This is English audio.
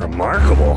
Remarkable.